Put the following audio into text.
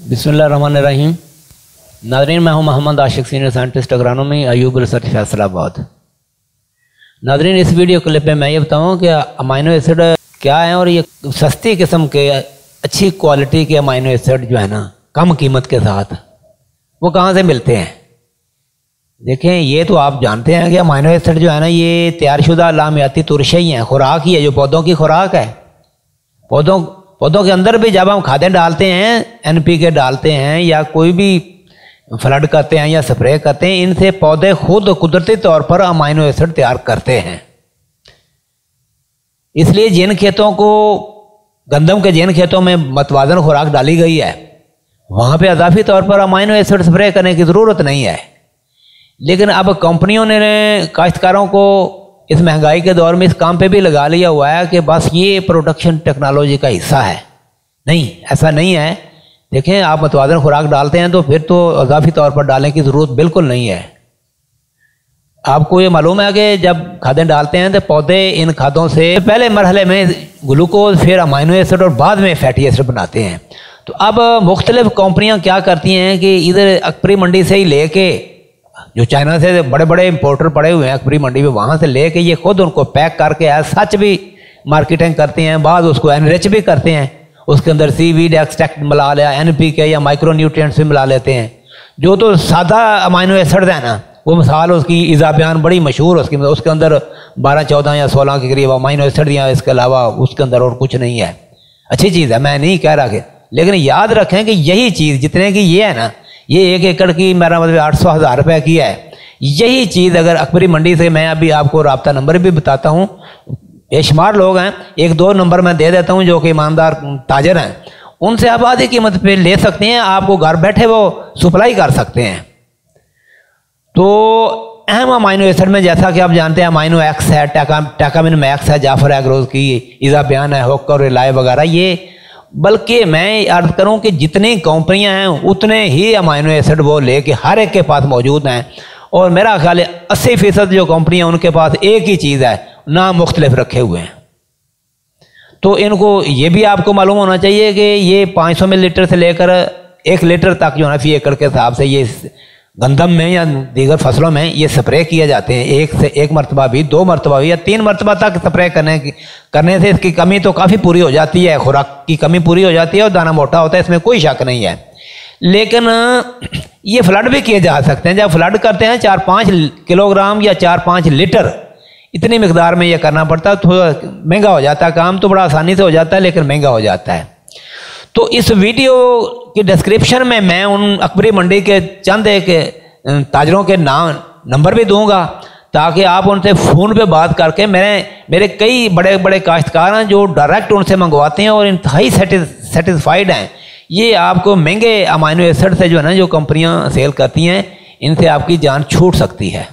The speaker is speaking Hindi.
रहीम नाजरीन, मैं हूँ Mohammad Ashiq senior scientist agronomy Ayub research Faisalabad नाजरीन, इस वीडियो क्लिप में मैं ये बताऊँ कि अमाइनो एसिड क्या है और ये सस्ती किस्म के, अच्छी क्वालिटी के अमाइनो एसिड जो है ना, कम कीमत के साथ, वो कहाँ से मिलते हैं? देखें, ये तो आप जानते हैं कि अमाइनो एसिड जो है ना, ये तैयारशुदा लामियाती तुरशे ही हैं। खुराक ही है, जो पौधों की खुराक है। पौधों पौधों के अंदर भी जब हम खादें डालते हैं एन पी के डालते हैं, या कोई भी फ्लड करते हैं या स्प्रे करते हैं, इनसे पौधे खुद कुदरती तौर पर अमाइनो एसिड तैयार करते हैं। इसलिए जिन खेतों को, गंदम के जिन खेतों में मतवाजन खुराक डाली गई है, वहाँ पे अजाफी तौर पर अमाइनो एसिड स्प्रे करने की ज़रूरत नहीं है। लेकिन अब कंपनियों ने काश्तकारों को इस महँगाई के दौर में इस काम पे भी लगा लिया हुआ है कि बस ये प्रोडक्शन टेक्नोलॉजी का हिस्सा है। नहीं, ऐसा नहीं है। देखें, आप मतवाजन खुराक डालते हैं तो फिर तो अजाफी तौर पर डालने की ज़रूरत बिल्कुल नहीं है। आपको ये मालूम है कि जब खादें डालते हैं तो पौधे इन खादों से पहले मरहले में ग्लूकोज, फिर अमाइनो एसिड और बाद में फैटी एसिड बनाते हैं। तो अब मुख्तलिफ़ कंपनियाँ क्या करती हैं कि इधर अकबरी मंडी से ही लेके जो चाइना से बड़े बड़े इंपोर्टर पड़े हुए हैं, अकबरी मंडी में, वहाँ से ले के ये खुद उनको पैक करके है सच भी मार्केटिंग करते हैं, बाद उसको एनरिच भी करते हैं, उसके अंदर सी वीड एक्सट्रैक्ट मिला लिया एन पी के या माइक्रो न्यूट्रिएंट्स भी मिला लेते हैं। जो तो सादा अमाइनो एसिड है ना, वो मिसाल उसकी इजा बयान बड़ी मशहूर है उसकी उसके अंदर बारह चौदह या सोलह के करीब अमाइनो एसिड या इसके अलावा उसके अंदर और कुछ नहीं है। अच्छी चीज़ है, मैं नहीं कह रहा कि, लेकिन याद रखें कि यही चीज़, जितने की ये है ना ये एक एकड़ की मेरा मतलब आठ सौ हज़ार रुपये की है। यही चीज़ अगर अकबरी मंडी से मैं अभी आपको रबता नंबर भी बताता हूँ। बेशुमार लोग हैं, एक दो नंबर मैं दे देता हूँ जो कि ईमानदार, ताजर हैं। उनसे आप आधी कीमत पे ले सकते हैं, आपको घर बैठे वो सप्लाई कर सकते हैं। तो अहम अमाइनो एसिड में जैसा कि आप जानते हैं, अमाइनो एक्स है टैकामिन मैक्स है, जाफ़र एग्रोज की इजा बयान है होकर रिलाय वगैरह, ये बल्कि मैं अर्थ करूँ कि जितनी कंपनियाँ हैं, उतने ही अमाइनो एसिड वो लेके हर एक के पास मौजूद हैं। और मेरा ख्याल है, अस्सी फ़ीसद जो कंपनियाँ उनके पास एक ही चीज़ है नाम मुख्तलिफ़ रखे हुए हैं। तो इनको ये भी आपको मालूम होना चाहिए कि ये 500 मिलीलीटर से लेकर एक लीटर तक जो है फ़ी एकड़ के हिसाब से ये गंदम में या दीगर फ़सलों में ये स्प्रे किए जाते हैं। एक से एक मरतबा भी, दो मरतबा भी या तीन मरतबा तक स्प्रे करने की, करने से इसकी कमी तो काफ़ी पूरी हो जाती है। खुराक की कमी पूरी हो जाती है और दाना मोटा होता है, इसमें कोई शक नहीं है। लेकिन, ये फ्लड भी किए जा सकते हैं। जब फ्लड करते हैं, चार पाँच किलोग्राम या चार पाँच लीटर, इतनी मकदार में यह करना पड़ता है। थोड़ा महँगा हो जाता है काम तो बड़ा आसानी से हो जाता है, लेकिन महँगा हो जाता है। तो इस वीडियो की डिस्क्रिप्शन में मैं उन अकबरी मंडी के, चंद एक ताजरों के नाम नंबर भी दूँगा, ताकि आप उनसे फ़ोन पे बात करके मेरे मेरे कई बड़े बड़े काश्तकार हैं जो डायरेक्ट उनसे मंगवाते हैं और इंतहाई सेटिस्फाइड हैं। ये आपको महँगे अमाइनो एसिड से जो है ना, जो कंपनियाँ सेल करती हैं, इनसे आपकी जान छूट सकती है।